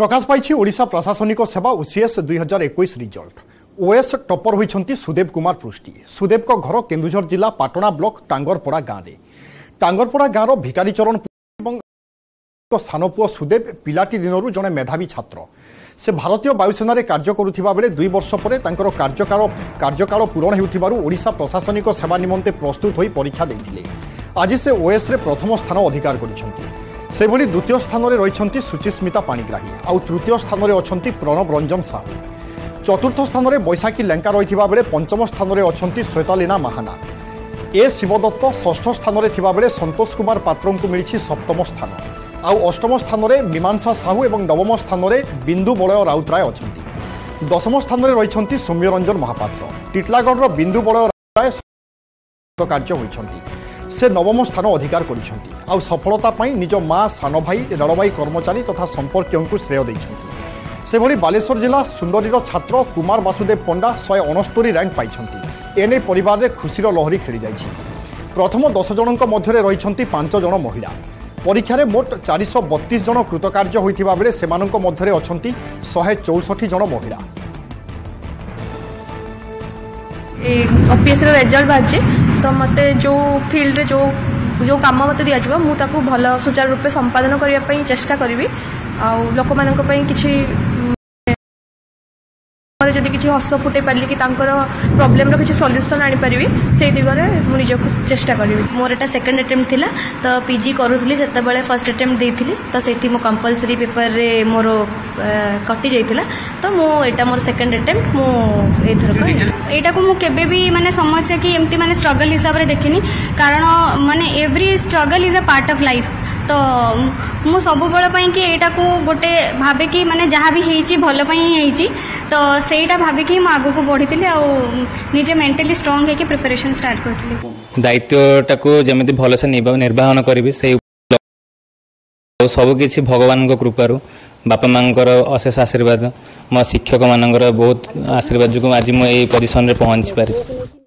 প্রকাশ পাইছে ওড়শা প্রশাসনিক সেবা ওসিএস দুই হাজার একুশ রিজল্ট ওএস টপর হয়েছেন সুদেব কুমার পৃষ্টি সুদেবক ঘর কেন্দুঝর জেলা পাটনা ব্লক টাঙ্গরপড়া গাঁরে টাঙ্গরপড়া গাঁর ভিকারীচরণ এবং সান পুয় সুদেব পিলাটি দিনর জনে মেধাবী ছাত্র সে ভারতীয় বায়ুসেনার কার্য করুবা বেড়ে দুই বর্ষ পরে তাঁর কার্যকাল কার্যকাল পূরণ হেউথিবারু ওড়শা প্রশাসনিক সেবা নিমন্তে প্রস্তুত হয়ে পরীক্ষা দিয়ে আজ সে ওএসরে প্রথম স্থান অধিকার করেছেন ସେହିଭଳି ଦ୍ୱିତୀୟ ସ୍ଥାନରେ ରହିଛନ୍ତି ସୁଚିସ୍ମିତା ପାଣିଗ୍ରାହୀ ଆଉ ତୃତୀୟ ସ୍ଥାନରେ ଅଛନ୍ତି ପ୍ରଣବ ରଞ୍ଜନ ସାହୁ ଚତୁର୍ଥ ସ୍ଥାନରେ ବୈଶାଖୀ ଲେଙ୍କା ରହିଥିବା ବେଳେ ପଞ୍ଚମ ସ୍ଥାନରେ ଅଛନ୍ତି ଶ୍ୱେତାଲିନା ମାହାନା ଏ ଶିବଦତ୍ତ ଷଷ୍ଠ ସ୍ଥାନରେ ଥିବାବେଳେ ସନ୍ତୋଷ କୁମାର ପାତ୍ରଙ୍କୁ ମିଳିଛି ସପ୍ତମ ସ୍ଥାନ ଆଉ ଅଷ୍ଟମ ସ୍ଥାନରେ ମୀମାଂସା ସାହୁ ଏବଂ ନବମ ସ୍ଥାନରେ ବିନ୍ଦୁ ବଳୟ ରାଉତରାୟ ଅଛନ୍ତି ଦଶମ ସ୍ଥାନରେ ରହିଛନ୍ତି ସୌମ୍ୟରଞ୍ଜନ ମହାପାତ୍ର ଟିଟଲାଗଡ଼ର ବିନ୍ଦୁ ବଳୟ ରାଉତରାୟ କାର୍ଯ୍ୟ ହୋଇଛନ୍ତି সে নবম স্থান অধিকার করেছেন আউ সফলতা নিজ মা সান ভাই রেলবাই কর্মচারী তথা সম্পর্কীয় শ্রেয় দিয়েছেন সেভাবে বালেশ্বর জেলা সুন্দরীর ছাত্র কুমার বাসুদেব পণ্ডা শহে অনস্তরি র্যাঙ্ক পাইছেন এনে পরিবার খুশির লহরি খেলি যাই প্রথম দশ জনক মধ্যে রয়েছেন পাঁচ জন মহিলা পরীক্ষার মোট চারিশো বত্রিশ জন কৃতকার্য হয়ে বেড়ে সে মধ্যে অনেক শহে চৌষঠি জন মহিলা এই অপিএসর রেজল্ট বাহারছে ତ ମୋତେ ଯେଉଁ ଫିଲ୍ଡରେ ଯେଉଁ ଯେଉଁ କାମ ମୋତେ ଦିଆଯିବ ମୁଁ ତାକୁ ଭଲ ସୁଚାରୁ ରୂପେ ସମ୍ପାଦନ କରିବା ପାଇଁ ଚେଷ୍ଟା କରିବି ଆଉ ଲୋକମାନଙ୍କ ପାଇଁ କିଛି ମୋର ଯଦି କିଛି ହସ ଫୁଟେଇ ପାରିଲି କି ତାଙ୍କର ପ୍ରୋବ୍ଲେମ୍ର କିଛି ସଲ୍ୟୁସନ୍ ଆଣିପାରିବି ସେଇ ଦିଗରେ ମୁଁ ନିଜକୁ ଚେଷ୍ଟା କରିବି ମୋର ଏଇଟା ସେକେଣ୍ଡ ଆଟେମ୍ପ୍ଟ ଥିଲା ତ ପିଜି କରୁଥିଲି ସେତେବେଳେ ଫାର୍ଷ୍ଟ ଆଟେମ୍ପ୍ଟ ଦେଇଥିଲି ତ ସେଠି ମୋ କମ୍ପଲସରି ପେପର୍ରେ ମୋର କଟି ଯାଇଥିଲା ତ ମୁଁ ଏଇଟା ମୋର ସେକେଣ୍ଡ ଆଟେମ୍ପ୍ଟ ମୁଁ ଏଇଥରକ ଏଇଟାକୁ ମୁଁ କେବେ ବି ମାନେ ସମସ୍ୟା କି ଏମିତି ମାନେ ଷ୍ଟ୍ରଗଲ୍ ହିସାବରେ ଦେଖିନି କାରଣ ମାନେ every struggle is a part of life ତ ମୁଁ ସବୁବେଳ ପାଇଁକି ଏଇଟାକୁ ଗୋଟେ ଭାବିକି ମାନେ ଯାହା ବି ହେଇଛି ଭଲ ପାଇଁ ହିଁ ହେଇଛି ତ ସେଇଟା ଭାବିକି ମୁଁ ଆଗକୁ ବଢ଼ିଥିଲି ଆଉ ନିଜେ ମେଣ୍ଟାଲି ଷ୍ଟ୍ରଙ୍ଗ ହେଇକି ପ୍ରିପାରେସନ୍ ଷ୍ଟାର୍ଟ କରିଥିଲି ଦାୟିତ୍ୱଟାକୁ ଯେମିତି ଭଲସେ ନିର୍ବାହନ କରିବି ସେଇ ସବୁକିଛି ଭଗବାନଙ୍କ କୃପାରୁ ବାପା ମାଆଙ୍କର ଅଶେଷ ଆଶୀର୍ବାଦ ମୋ ଶିକ୍ଷକମାନଙ୍କର ବହୁତ ଆଶୀର୍ବାଦ ଯୋଗୁଁ ଆଜି ମୁଁ ଏଇ ପୋଜିସନ୍ରେ ପହଞ୍ଚି ପାରିଛି